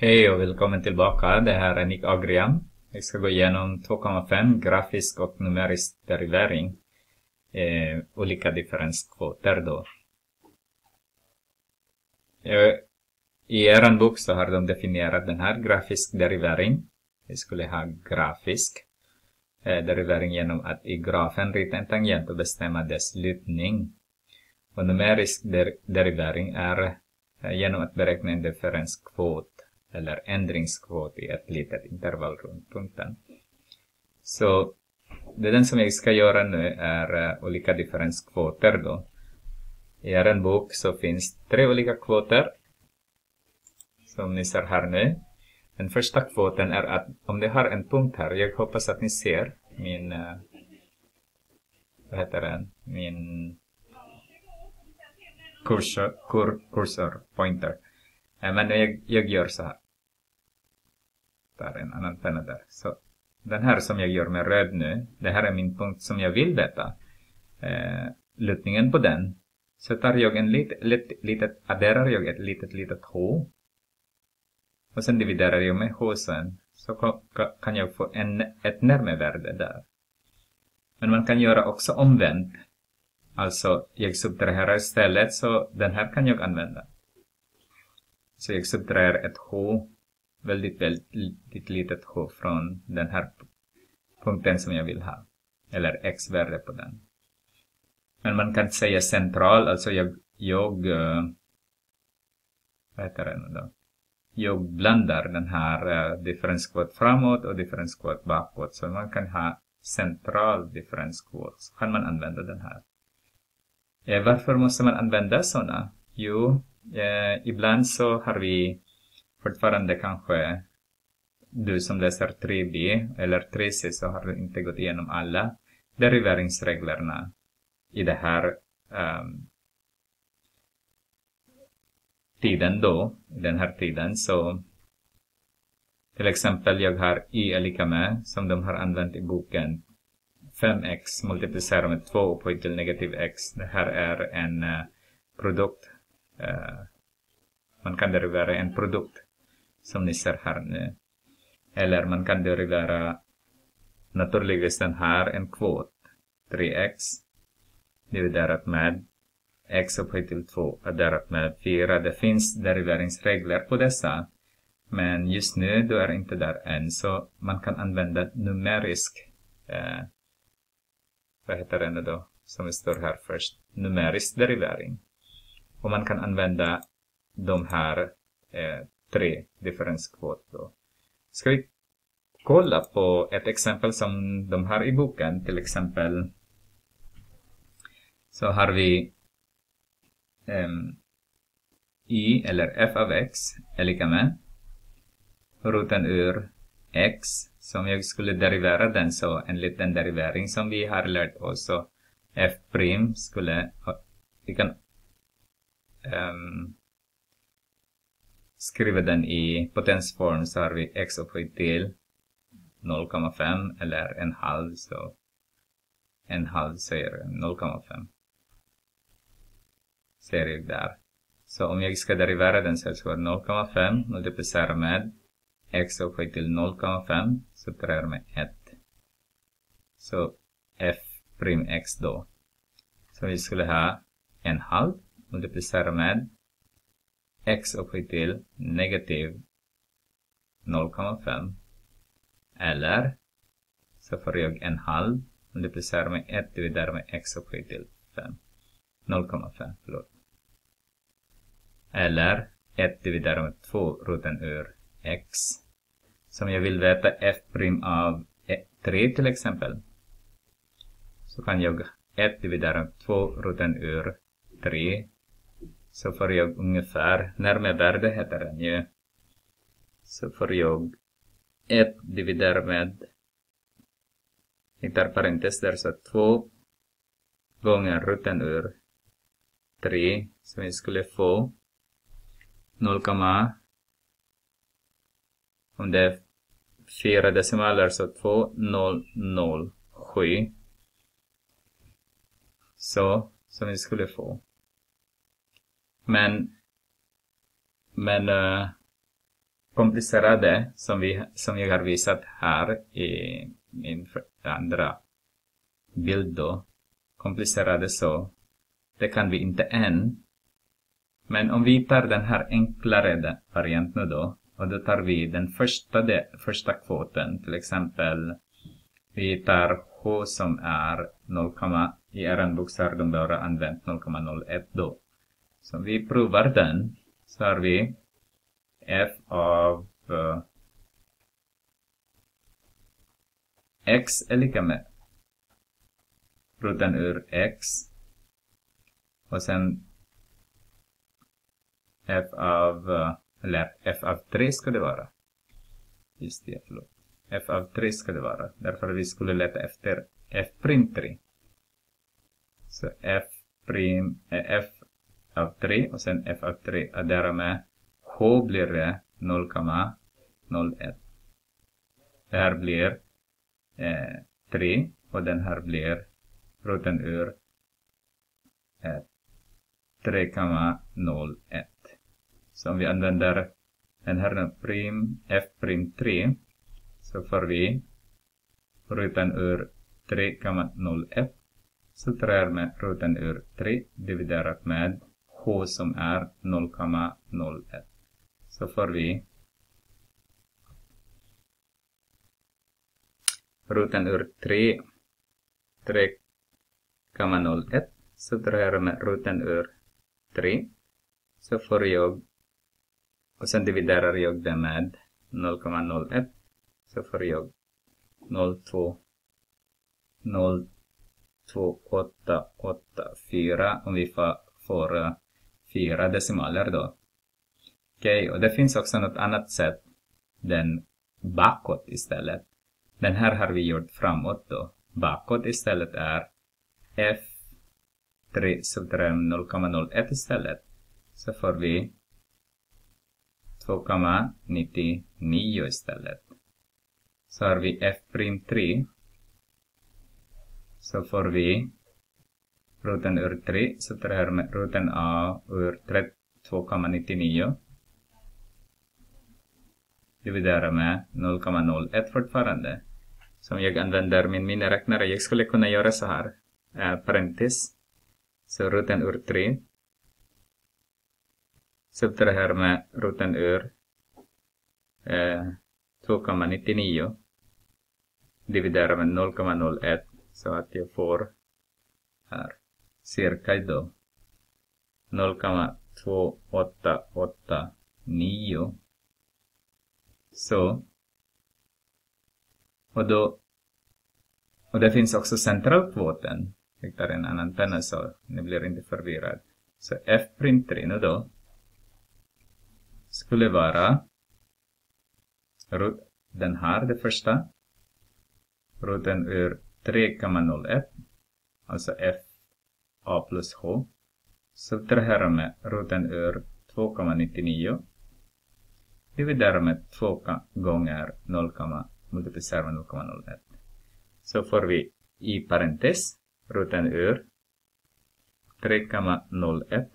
Hej och välkommen tillbaka. Det här är Nick Agrian. Vi ska gå igenom 2,5 grafisk och numerisk derivering. Eh, olika differenskvoter då. Eh, I er bok så har de definierat den här grafisk derivering. Vi skulle ha grafisk eh, derivering genom att i grafen rita en tangent och bestämma dess lutning. Och numerisk der derivering är eh, genom att beräkna en differenskvot eller ändringskvot i ett litet intervall runt punkten. Så det den som jag ska göra nu är eh, olika differenskvoter då. I er bok så finns tre olika kvoter som ni ser här nu. Den första kvoten är att om det har en punkt här, jag hoppas att ni ser min, eh, vad heter den, min kursor, kur, kursor pointer. Eh, men jag, jag gör så här. Där en annan penna där. Så den här som jag gör med röd nu, det här är min punkt som jag vill veta. Eh, lutningen på den. Så tar jag en lit, lit, litet, adderar jag ett litet, litet H. Och sen dividerar jag med H sen. Så kan jag få en, ett närmevärde där. Men man kan göra också omvänt. Alltså, jag subtraherar istället, så den här kan jag använda. Så jag subtraherar ett H väldigt, väldigt litet h från den här punkten som jag vill ha. Eller x-värde på den. Men man kan säga central, alltså jag, jag eh, vad heter det nu då? Jag blandar den här eh, uh, differenskvot framåt och differenskvot bakåt. Så man kan ha central differenskvot. Så kan man använda den här. Eh, varför måste man använda sådana? Jo, eh, ibland så har vi fortfarande kanske du som läser 3B eller 3C så har du inte gått igenom alla deriveringsreglerna i det här um, tiden då, i den här tiden. Så till exempel jag har i är lika med, som de har använt i boken, 5x multiplicerat med 2 upphöjt till negativ x. Det här är en uh, produkt. Uh, man kan derivera en produkt som ni ser här nu. Eller man kan derivera naturligtvis den här en kvot. 3x dividerat med x upphöjt till 2 adderat med 4. Det finns deriveringsregler på dessa. Men just nu, du är inte där än, så man kan använda numerisk, eh, vad heter det nu då, som står här först, numerisk derivering. Och man kan använda de här eh, tre differenskvot då. Ska vi kolla på ett exempel som de har i boken. Till exempel så har vi um, i eller f av x är lika med roten ur x som jag skulle derivera den så enligt den derivering som vi har lärt oss så f' skulle vi kan um, skriver den i potensform så har vi x upphöjt till 0,5 eller en halv så en halv säger 0,5 ser jag där. Så om jag ska derivera den så ska 0,5 multiplicera med x upphöjt till 0,5 subtraherar med 1. Så f prim x då. Så vi skulle ha en halv multiplicera med x upphöjt till negativ 0,5 eller så får jag en halv multiplicerar med 1 dividerar med x upphöjt till 5 0,5 förlåt. Eller 1 dividerar med 2 roten ur x som jag vill veta f' av 3 till exempel. Så kan jag 1 dividerar med 2 roten ur 3 så får jag ungefär, närmevärde heter den ju, så får jag 1 dividerat med, hittar parentes där, så 2 gånger roten ur 3, som vi skulle få 0, om det är fyra decimaler så 2, 0, 0, 7. Så, som vi skulle få. Men, men uh, komplicerade som, vi, som jag har visat här i min andra bild då, komplicerade så, det kan vi inte än. Men om vi tar den här enklare varianten då, och då tar vi den första, de, första kvoten, till exempel vi tar H som är 0, i er bok så har de bara använt 0,01 då. Så om vi provar den så har vi f av uh, x är lika med roten ur x och sen f av, uh, eller f av 3 ska det vara. Just det, förlåt. f av 3 ska det vara. Därför vi skulle leta efter f prim 3. Så f prim, äh, eh, f av 3 och sen f av 3 adderar med h blir det 0,01. Det här blir eh, 3 och den här blir roten ur eh, 3,01. Så om vi använder den här prim, f prim 3 så får vi roten ur 3,01 så med roten ur 3 dividerat med som är 0,01. Så får vi roten ur 3, 3,01. Så drar jag med roten ur 3. Så får jag, och sen dividerar jag det med 0,01. Så får jag 0,2 0,2884 om vi får, får uh, fyra decimaler då. Okej, okay, och det finns också något annat sätt. Den bakåt istället. Den här har vi gjort framåt då. Bakåt istället är F3 subtrahem 0,01 istället. Så får vi 2,99 istället. Så har vi F'3 så får vi roten ur 3 subtraherar med roten a ur 2,99 dividerar med 0,01 fortfarande. Så om jag använder min miniräknare, jag skulle kunna göra så här. Eh, äh, parentes. Så roten ur 3 subtraherar med roten ur eh, äh, 2,99 dividerar med 0,01 så att jag får här cirka då 0,2889 så. Och då och det finns också centralkvoten. Jag tar en annan penna så ni blir inte förvirrad så f-printrin då. Skulle vara den här, det första. Roten ur 3,01 alltså f a plus h. Subtraherar med roten ur 2,99 dividerar med 2 gånger 0, multiplicerar med 0,01 så får vi i parentes roten ur 3,01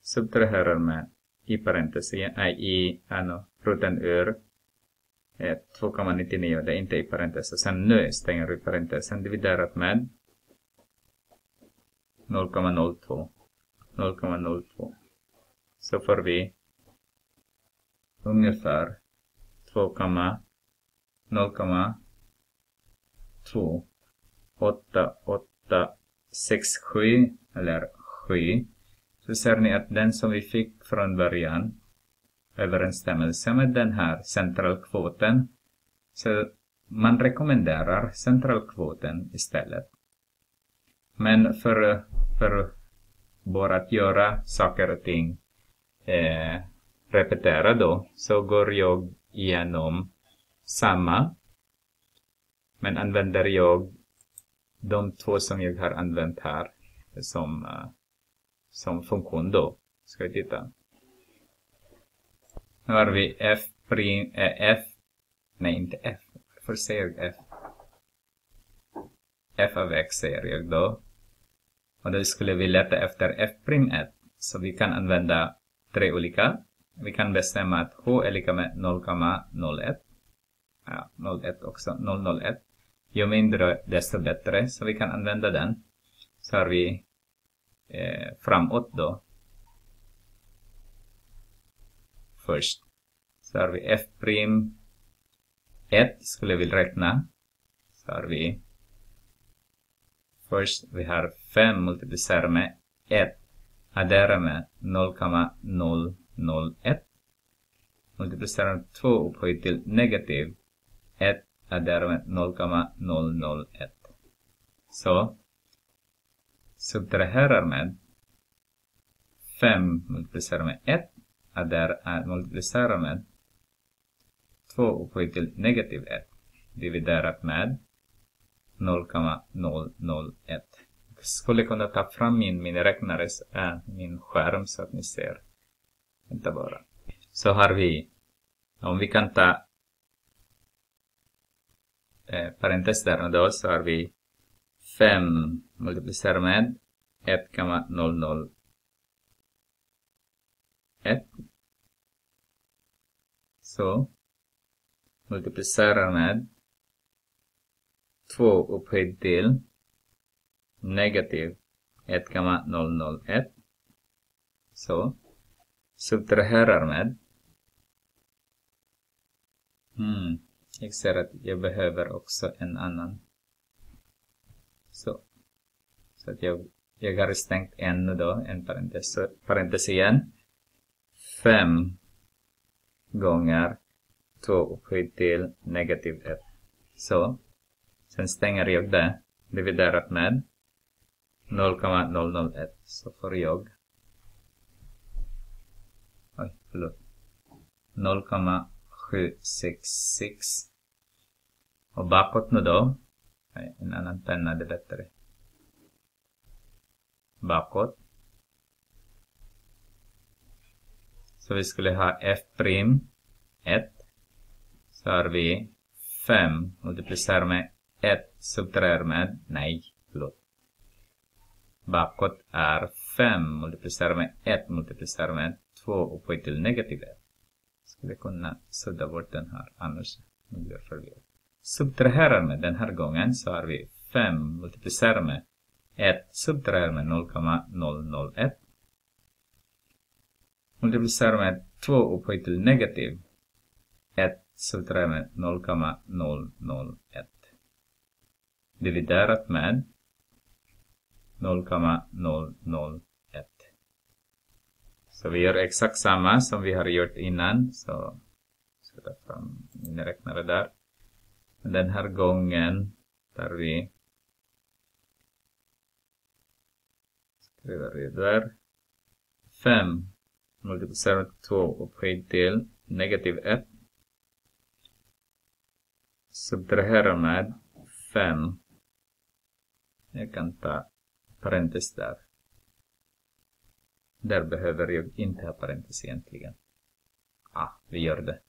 subtraherar med i parentes i ano, roten ur 2,99, det är inte i parentes. och Sen nu stänger vi parentesen dividerat med 0,02. 0,02. Så får vi ungefär 2,0,2 8, 8, 6, 7 eller 7 så ser ni att den som vi fick från början överensstämmelse med den här centralkvoten. Så man rekommenderar centralkvoten istället. Men för, för bara att göra saker och ting eh, repetera då, så går jag igenom samma, men använder jag de två som jag har använt här som, uh, som funktion då. Ska vi titta. Nu har vi f prim, äh, f, nej inte f, varför säger jag f? f av x säger jag då. Och då skulle vi leta efter f prim 1. Så vi kan använda tre olika vi kan bestämma att h är lika med 0,01. Ja, 01 också, 001. Ju mindre desto bättre, så vi kan använda den. Så har vi eh, framåt då. Först. Så har vi f' 1 skulle vi räkna. Så har vi först vi har 5 multiplicerat med 1 addera med 0,001 multiplicera med 2 upphöjt till negativ 1 addera med 0,001. Så. Subtraherar med 5 multiplicerar med 1 addera, äh, multiplicerar med 2 upphöjt till negativ 1 dividerat med 0,001. Jag skulle kunna ta fram min miniräknare, äh, min skärm så att ni ser. Vänta bara. Så har vi, om vi kan ta eh, parentes där då, så har vi 5 multiplicerat med 1,001 så multiplicerar med 2 upphöjt till negativ 1,001. Så. Subtraherar med. Hmm. Jag ser att jag behöver också en annan. Så. Så att jag, jag har stängt en nu då, en parentes, parentes igen. 5 gånger 2 upphöjt till negativ 1. Så. Sen stänger jag det, dividerat med 0,001. Så får jag... Oj, förlåt. 0,766. Och bakåt nu då. Nej, en annan penna är bättre. Bakåt. Så vi skulle ha f' 1. Så har vi 5 multiplicerar med 1 subtraherar med, nej, förlåt. Bakåt är 5 multiplicerar med 1 multiplicerar med 2 upphöjt till negativ 1. Skulle kunna sudda bort den här, annars blir det förvirrat. Subtraherar med den här gången så har vi 5 multiplicerar med 1 subtraherar med 0,001. Multiplicerar med 2 upphöjt till negativ 1 subtraherar med 0,001 dividerat med 0,001. Så vi gör exakt samma som vi har gjort innan. Så sätta fram min räknare där. Men den här gången tar vi skriver vi där 5 multiplicerat 2 upphöjt till negativ 1 subtraherar med 5 jag kan ta parentes där. Där behöver jag inte ha parentes egentligen. Ah, vi gör det.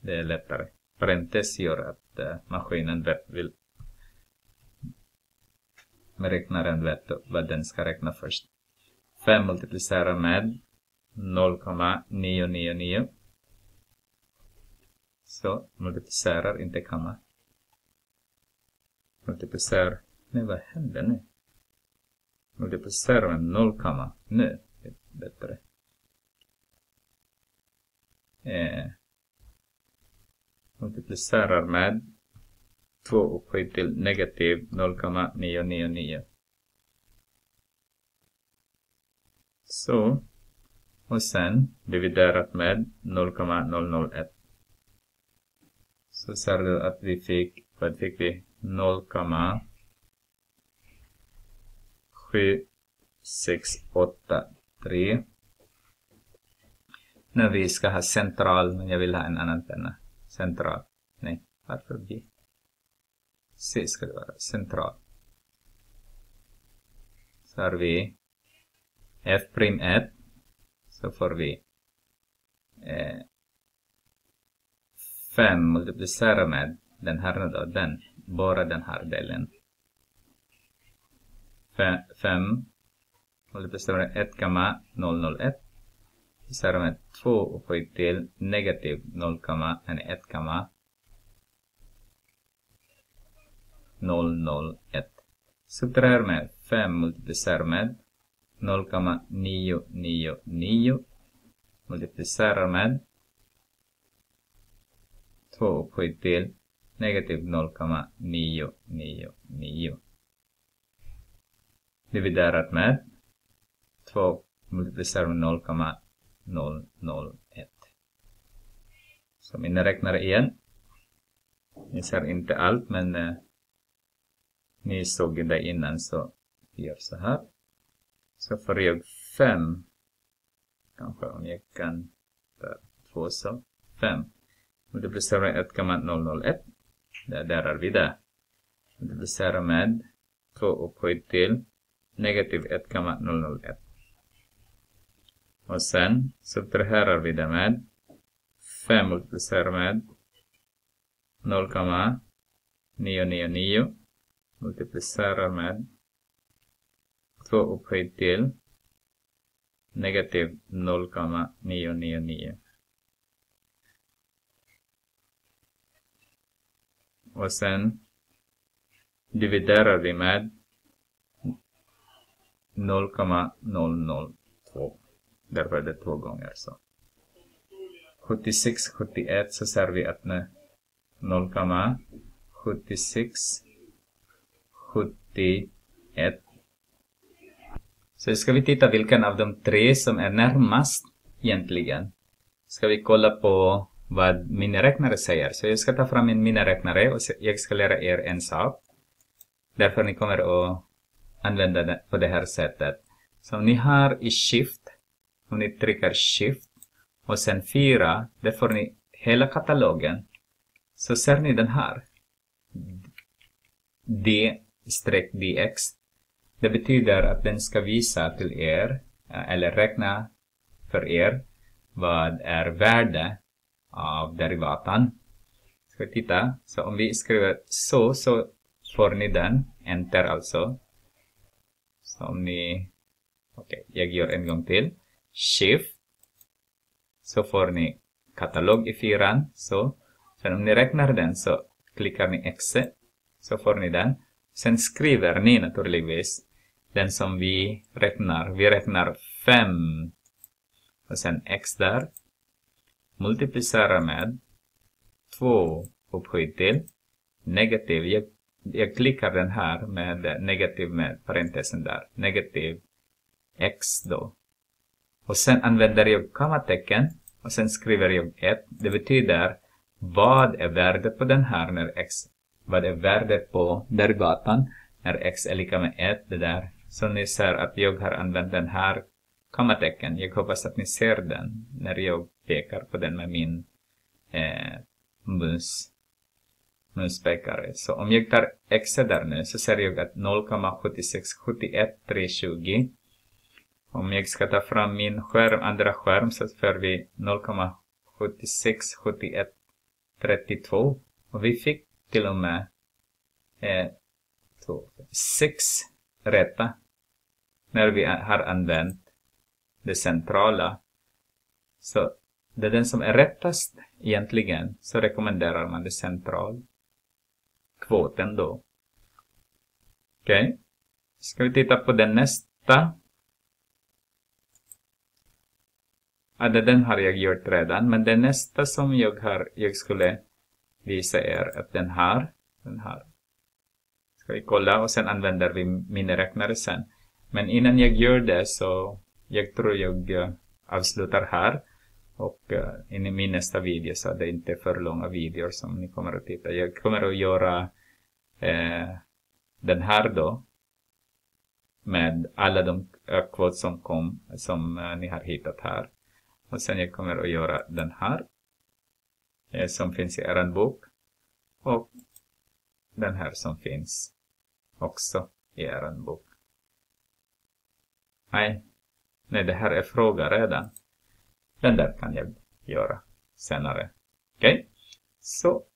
Det är lättare. Parentes gör att uh, maskinen vill med räknaren vet vad den ska räkna först. 5 multiplicerar med 0,999. Så multiplicerar, inte komma. Multiplicerar men vad händer nu? Multiplicerar med 0, nu. Bättre. Eh, multiplicerar med 2 upphöjt till negativ 0,999. Så. Och sen dividerat med 0,001. Så ser du att vi fick, vad fick vi? 0, 7, 6, 8, 3. Nu vi ska ha central, men jag vill ha en annan penna. Central. Nej, varför B? C ska det vara. Central. Så har vi F'1. Så får vi eh, 5 multiplicera med den här då, den, bara den här delen. 5 multiplicerar med 1,001 så med 2 upphöjt till. Negativ 0, en 1, 001. Subtraherar med 5 multiplicerar med 0,999 multiplicerar med 2 upphöjt till. Negativ 0,999. Dividerat med 2 multiplicerat med 0,001. Så mina räknare igen. Ni ser inte allt men eh, ni såg det innan så vi gör så här. Så får jag 5. Kanske om jag kan ta 2 så. 5. Multiplicerat med 1,001. Där, där är vi där. Multiplicerat med 2 upphöjt till negativ 1,001. Och sen subtraherar vi det med 5 multiplicerar med 0,999 multiplicerar med 2 upphöjt till negativ 0,999. Och sen dividerar vi med 0,002. Därför är det två gånger så. 76, 71 så ser vi att 0,76 71. Så ska vi titta vilken av de tre som är närmast egentligen. Ska vi kolla på vad miniräknare säger. Så jag ska ta fram min miniräknare och jag ska lära er en sak. Därför ni kommer att använda det på det här sättet. Så om ni har i Shift, om ni trycker Shift och sen 4, där får ni hela katalogen. Så ser ni den här. D dx. Det betyder att den ska visa till er, eller räkna för er, vad är värde av derivatan. Ska vi titta? Så om vi skriver så, så får ni den. Enter alltså. Så om ni... Okej, okay, jag gör en gång till. Shift. Så får ni katalog i fyran. Så. Sen om ni räknar den så klickar ni exit. Så får ni den. Sen skriver ni naturligtvis den som vi räknar. Vi räknar 5 och sen x där. Multiplicera med 2 upphöjt till negativ. Jag, jag klickar den här med negativ med parentesen där. Negativ x då. Och sen använder jag kommatecken och sen skriver jag 1. Det betyder vad är värdet på den här när x vad är värdet på derivatan när x är lika med 1, det där. Så ni ser att jag har använt den här kommatecken. Jag hoppas att ni ser den när jag pekar på den med min eh, mus, muspekare. Så om jag tar x där nu så ser jag att 0,7671320. Om jag ska ta fram min skärm, andra skärm så får vi 0,767132. Och vi fick till och med eh, två, sex rätta när vi har använt det centrala. Så det är den som är rättast egentligen, så rekommenderar man det centrala kvoten då. Okej. Okay. Ska vi titta på den nästa. Ja, den har jag gjort redan, men den nästa som jag, har, jag skulle visa er att den här, den här. Ska vi kolla och sen använder vi miniräknare sen. Men innan jag gör det så jag tror jag eh, avslutar här. Och uh, in i min nästa video så är det inte för långa videor som ni kommer att titta. Jag kommer att göra eh, den här då. Med alla de uh, quotes som kom, som eh, ni har hittat här. Och sen jag kommer att göra den här eh, som finns i er bok och den här som finns också i er bok. Nej, nej det här är fråga redan. Den där kan jag göra senare. Okej? Okay? Så